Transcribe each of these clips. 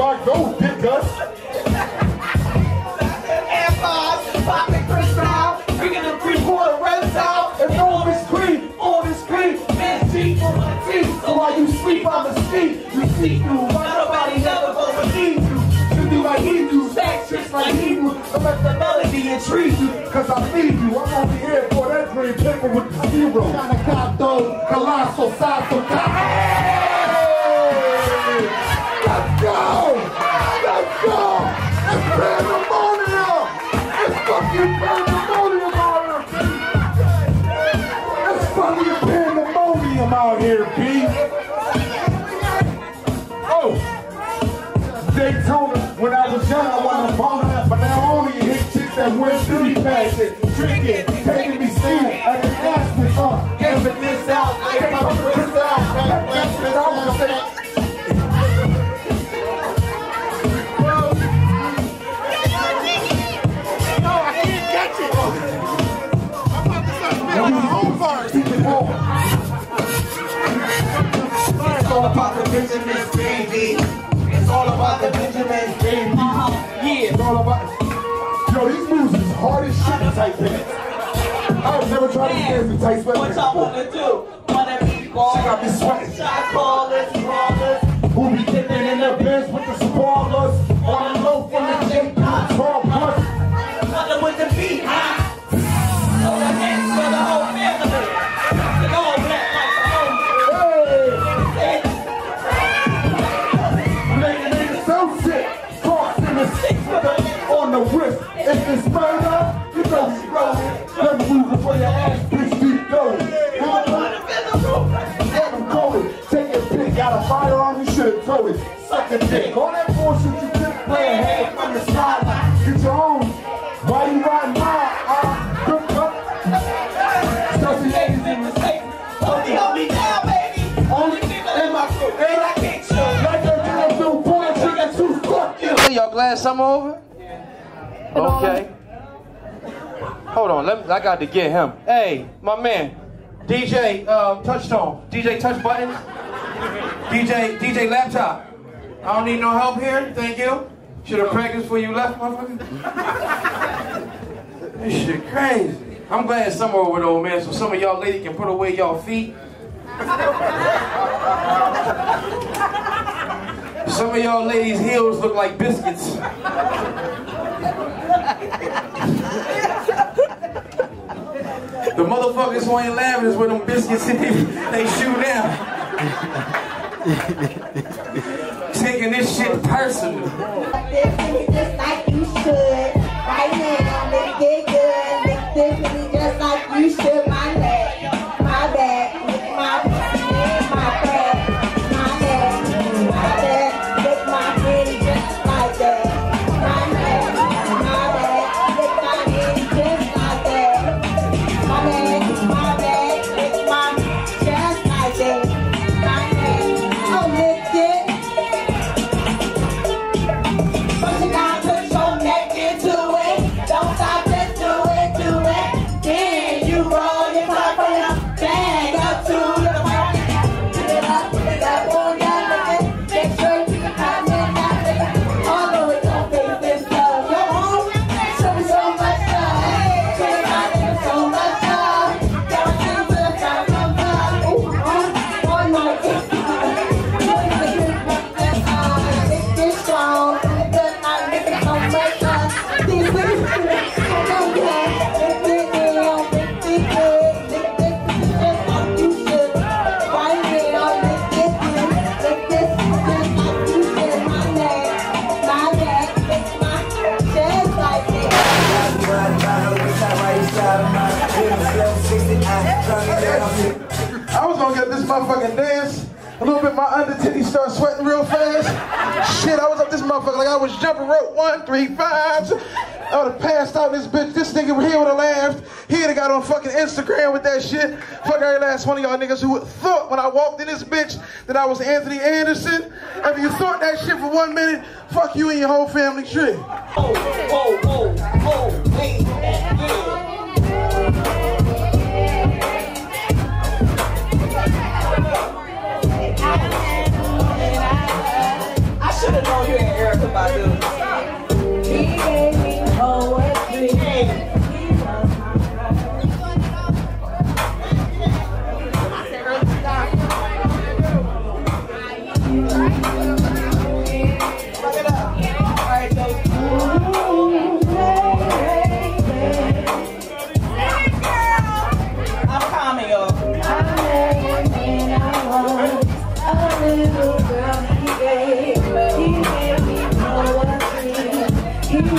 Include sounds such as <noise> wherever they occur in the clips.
By go, dick teeth, So while you sleep, you see through. Nobody never gonna you? Do like he do, Stack tricks like he do, but let the melody intrigue cause I feed you. I'm over here for that green paper with zero. Kinda got those colossal size of Hey! Baby. It's all about the Benjamin baby. Uh-huh. Yeah. It's all about. Yo, these moves is hard as shit in tight pants. I was never tried to dance in tight What y'all wanna do? Wanna be ball? She got me sweating. Shot callers, brawlers. Who be dipping in the Benz with the spoilers? Firearm, you should've throw it. Suck a dick. All that bullshit you did, play ahead from the sideline. Get your own. Why you riding mine? Uh, good cut. Stuffy ladies in the safe. Only hold me down, baby. Only people in my crew. And I can't show. Like that girl do porn, she got too fuck you. Y'all glad some over? Okay. Hold on, let me, I got to get him. Hey, my man, DJ uh, Touchtone, DJ Touch Buttons, DJ DJ Laptop. I don't need no help here. Thank you. Should have practiced before you left, motherfucker. <laughs> this shit crazy. I'm glad some over though, man. So some of y'all ladies can put away y'all feet. <laughs> Some of y'all ladies' heels look like biscuits. The motherfuckers who ain't laughing is with them biscuits <laughs> they, they shoe now. Taking this shit personal. Little bit, my under start sweating real fast. Shit, I was up this motherfucker like I was jumping rope one, three, fives. I would have passed out this bitch. This nigga here would have laughed. He'd have got on fucking Instagram with that shit. Fuck every last one of y'all niggas who thought when I walked in this bitch that I was Anthony Anderson. If you thought that shit for one minute, fuck you and your whole family tree. Oh, oh, oh, oh, hey. I should have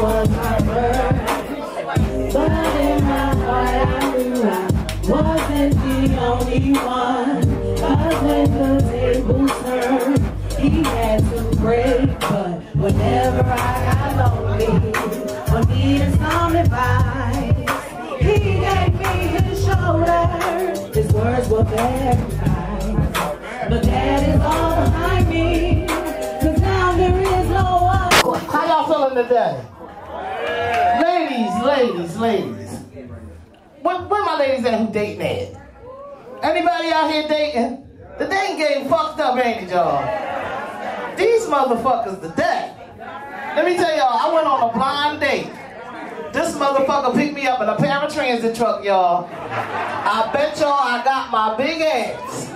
But in my heart I knew I wasn't the only one. He had. But whenever I got lonely needed some advice, he gave me his shoulder. His words were. But that is all behind me. Now there is no one. How y'all feeling today? Ladies, ladies. Where, where my ladies at who dating at? Anybody out here dating? The dating game fucked up, ain't it, y'all? These motherfuckers today. Let me tell y'all, I went on a blind date. This motherfucker picked me up in a paratransit truck, y'all. I bet y'all I got my big ass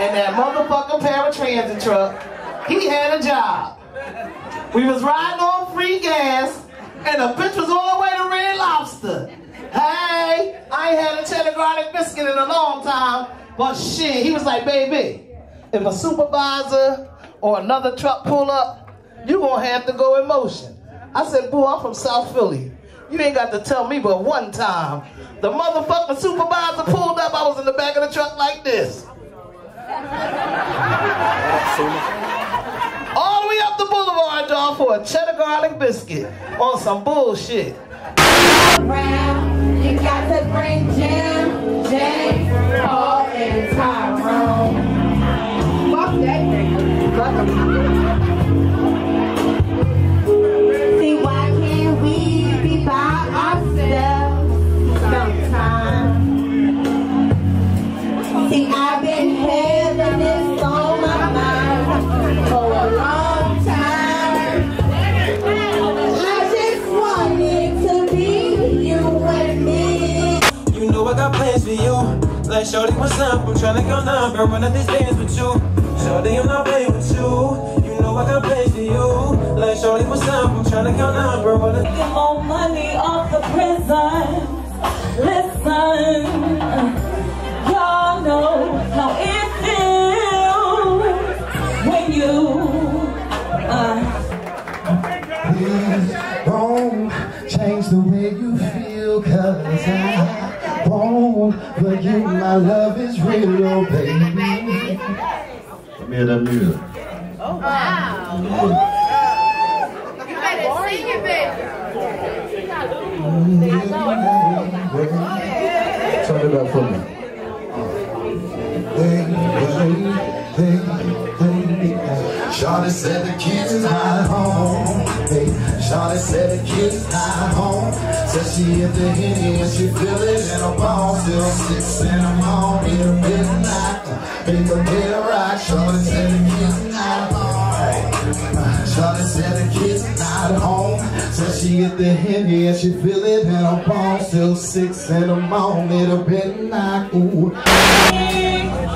in that motherfucking paratransit truck. He had a job. We was riding on free gas, and the bitch was all Lobster. Hey, I ain't had a cheddar garlic biscuit in a long time, but shit, he was like, baby, if a supervisor or another truck pull up, you gonna have to go in motion. I said, boo, I'm from South Philly. You ain't got to tell me but one time. The motherfucking supervisor pulled up, I was in the back of the truck like this. All the way up the boulevard, y'all, for a cheddar garlic biscuit on some bullshit. Around, you for you. Like Shorty, what's up? I'm tryna go number, run up this dance with you. Shorty, I'm not playing with you. You know I got plans for you. Like Shorty, what's up? I'm tryna go number, run up Get more money off the prison. Listen, y'all know how it feels when you. Uh, forget my love is real, oh baby Let me hear that music. Turn it up for me. Hey, hey, hey, hey. Shawty said the kids is not home. Hey, Shawty said the kids not home. Said she hit the henny and she feel it in her bones. Still six in the morning, in the midnight. Make a bit of rock. Shawty said the kids not home. Shawty said the kids not home. Said she hit the henny and she feel it in her bones. Still six in the morning, in the midnight. Ooh.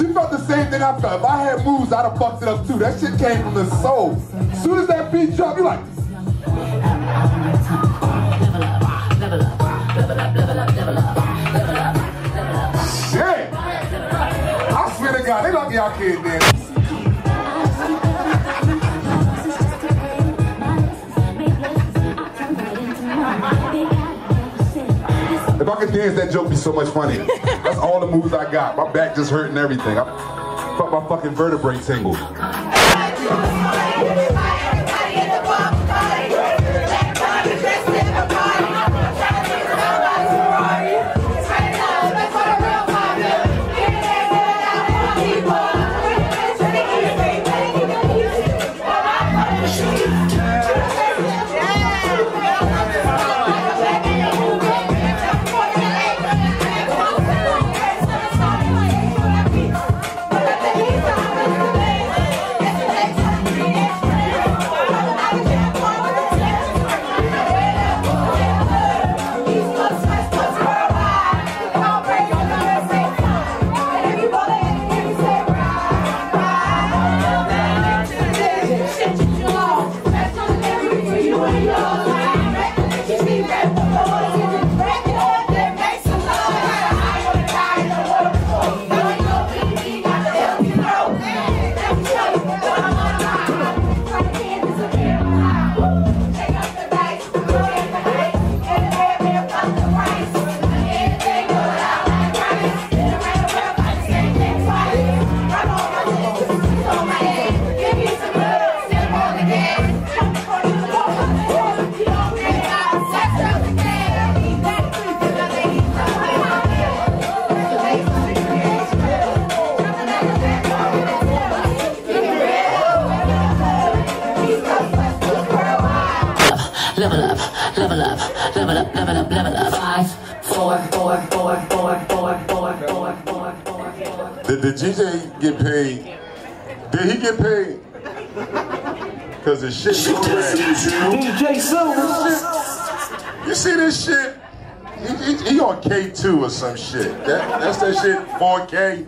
She felt the same thing I felt. If I had moves, I'd have fucked it up too. That shit came from the soul. As soon as that beat dropped, you're like, shit. I swear to God, they love y'all can't dance. I could dance, that joke be so much funny. <laughs> That's all the moves I got. My back just hurting everything. I felt my fucking vertebrae tingle. Did the DJ get paid? Did he get paid? Cause the shit so rad. DJ Silver. You see this shit? He, he, he on K2 or some shit. That, that's that shit 4K.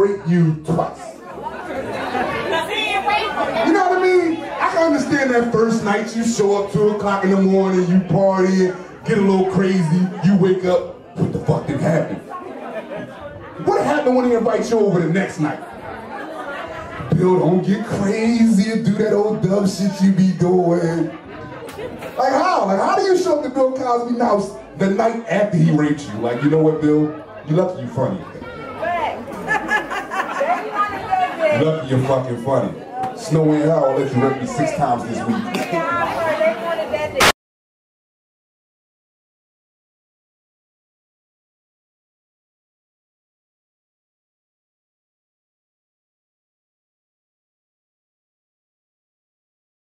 Rape you twice? You know what I mean? I can understand that first night you show up 2 o'clock in the morning, you party, get a little crazy, you wake up, what the fuck did happen? What happened when he invites you over the next night? Bill, don't get crazy and do that old dumb shit you be doing. Like how? Like how do you show up to Bill Cosby house the night after he raped you? Like, you know what, Bill? You lucky you funny. Lucky you're fucking funny. Snow and hell let you rape me six times this week. <laughs>